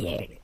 Yeah.